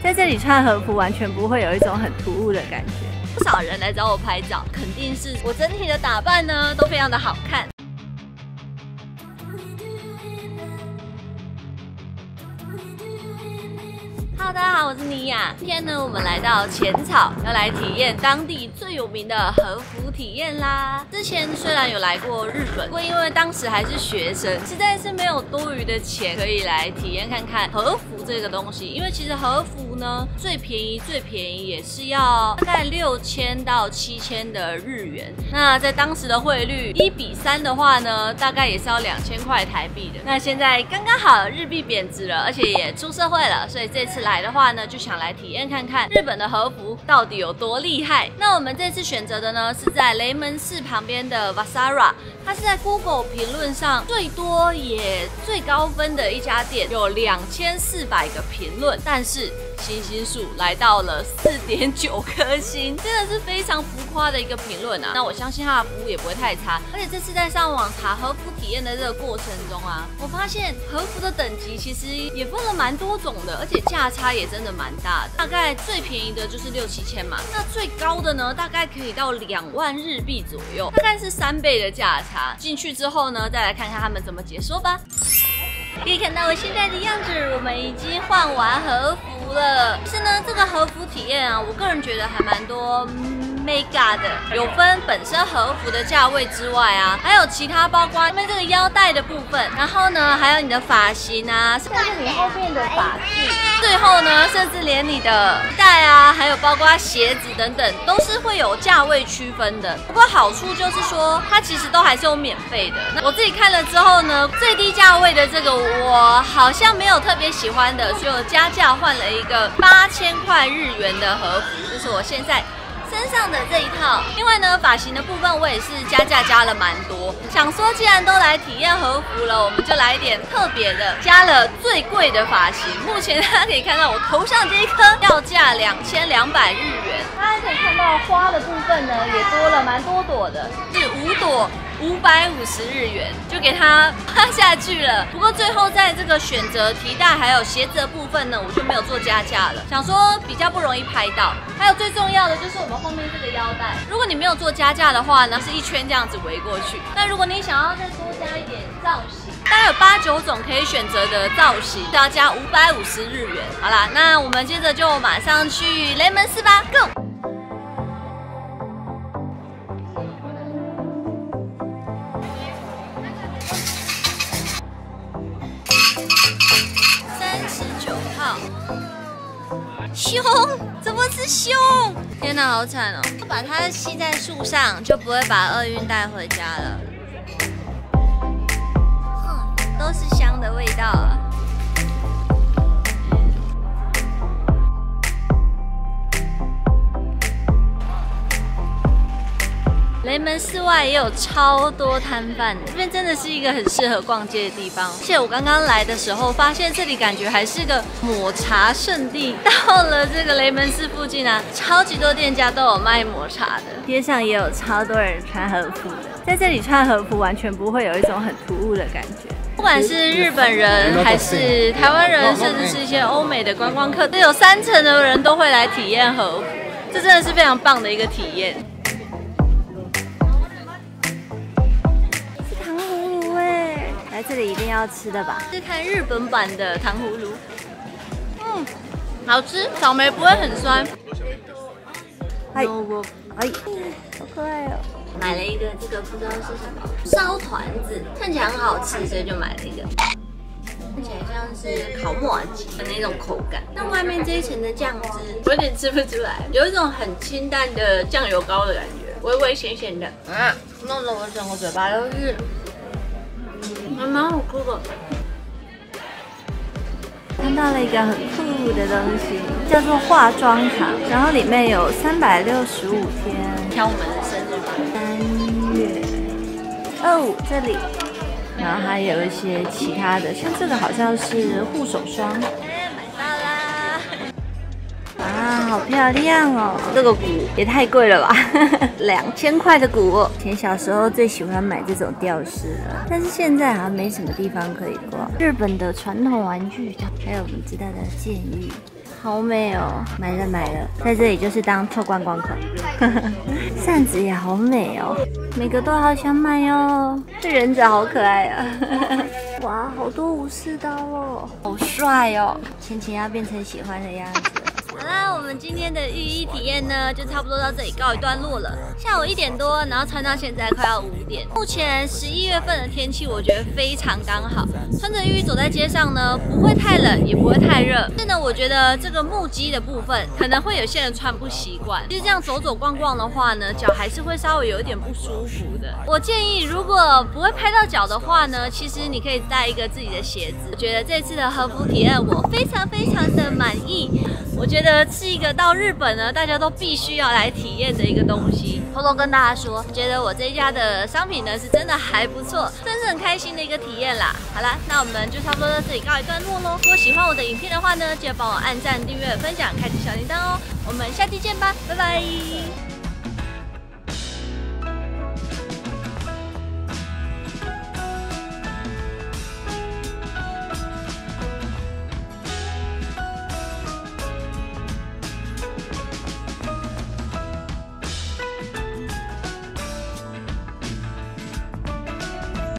在这里穿和服完全不会有一种很突兀的感觉。不少人来找我拍照，肯定是我整体的打扮呢都非常的好看。Hello，大家好，我是妮亚。今天呢，我们来到浅草，要来体验当地最有名的和服体验啦。之前虽然有来过日本，不过因为当时还是学生，实在是没有多余的钱可以来体验看看和服这个东西。因为其实和服呢，最便宜最便宜也是要大概六千到七千的日元。那在当时的汇率一比三的话呢，大概也是要两千块台币的。那现在刚刚好日币贬值了，而且也出社会了，所以这次来。的话呢，就想来体验看看日本的和服到底有多厉害。那我们这次选择的呢，是在雷门寺旁边的 Vasara，它是在 Google 评论上最多也最高分的一家店，有两千四百个评论，但是。星星数来到了四点九颗星，真的是非常浮夸的一个评论啊！那我相信它的服务也不会太差。而且这次在上网查和服体验的这个过程中啊，我发现和服的等级其实也分了蛮多种的，而且价差也真的蛮大的。大概最便宜的就是六七千嘛，那最高的呢，大概可以到两万日币左右，大概是三倍的价差。进去之后呢，再来看看他们怎么解说吧。可以看到我现在的样子，我们已经换完和服了。其实呢，这个和服体验啊，我个人觉得还蛮多。Mega 的有分本身和服的价位之外啊，还有其他包括因为这个腰带的部分，然后呢还有你的发型啊，甚至你后面的发质，最后呢甚至连你的带啊，还有包括鞋子等等，都是会有价位区分的。不过好处就是说，它其实都还是有免费的。那我自己看了之后呢，最低价位的这个我好像没有特别喜欢的，所以我加价换了一个八千块日元的和服，就是我现在。身上的这一套，另外呢，发型的部分我也是加价加了蛮多。想说既然都来体验和服了，我们就来一点特别的，加了最贵的发型。目前大家可以看到我头上这一颗要价两千两百日元。大家可以看到花的部分呢，也多了蛮多朵的，是五朵。五百五十日元就给它趴下去了。不过最后在这个选择提袋还有鞋子的部分呢，我就没有做加价了，想说比较不容易拍到。还有最重要的就是我们后面这个腰带，如果你没有做加价的话呢，是一圈这样子围过去。那如果你想要再多加一点造型，大概有八九种可以选择的造型，要加五百五十日元。好啦，那我们接着就马上去雷门寺吧，Go！熊，怎么是熊？天哪，好惨哦！把它系在树上，就不会把厄运带回家了。都是香的味道门寺外也有超多摊贩，这边真的是一个很适合逛街的地方。而且我刚刚来的时候，发现这里感觉还是个抹茶圣地。到了这个雷门寺附近啊，超级多店家都有卖抹茶的，街上也有超多人穿和服的。在这里穿和服完全不会有一种很突兀的感觉。不管是日本人还是台湾人，甚至是一些欧美的观光客，都有三成的人都会来体验和服，这真的是非常棒的一个体验。来这里一定要吃的吧？是看日本版的糖葫芦，嗯，好吃，草莓不会很酸。哎，哎，好可爱哦！买了一个这个不知道是什么烧团子，看起来很好吃，所以就买了一个。看起来像是烤木耳鸡的那种口感，但外面这一层的酱汁我有点吃不出来，有一种很清淡的酱油膏的感觉，微微咸咸的。啊，弄得我整个嘴巴都是。还蛮好吃的。看到了一个很酷的东西，叫做化妆卡，然后里面有三百六十五天，挑我们的生日吧，三月。二五这里，然后还有一些其他的，像这个好像是护手霜。啊，好漂亮哦！这个鼓也太贵了吧，两千块的鼓。以前小时候最喜欢买这种吊饰了，但是现在好像没什么地方可以逛。日本的传统玩具，还有我们知道的剑玉，好美哦！买了买了，在这里就是当臭观光客。扇子也好美哦，每个都好想买哦。这忍者好可爱啊！哇，好多武士刀哦，好帅哦！倩倩要变成喜欢的样子。好啦，我们今天的浴衣体验呢，就差不多到这里告一段落了。下午一点多，然后穿到现在快要五点。目前十一月份的天气，我觉得非常刚好，穿着浴衣走在街上呢，不会太冷，也不会太热。是呢，我觉得这个木屐的部分，可能会有些人穿不习惯。其实这样走走逛逛的话呢，脚还是会稍微有一点不舒服的。我建议，如果不会拍到脚的话呢，其实你可以带一个自己的鞋子。我觉得这次的和服体验，我非常非常的满意。我觉得是一个到日本呢，大家都必须要来体验的一个东西。偷偷跟大家说，觉得我这一家的商品呢是真的还不错，真是很开心的一个体验啦。好啦，那我们就差不多在这里告一段落喽。如果喜欢我的影片的话呢，记得帮我按赞、订阅、分享、开启小铃铛哦。我们下期见吧，拜拜。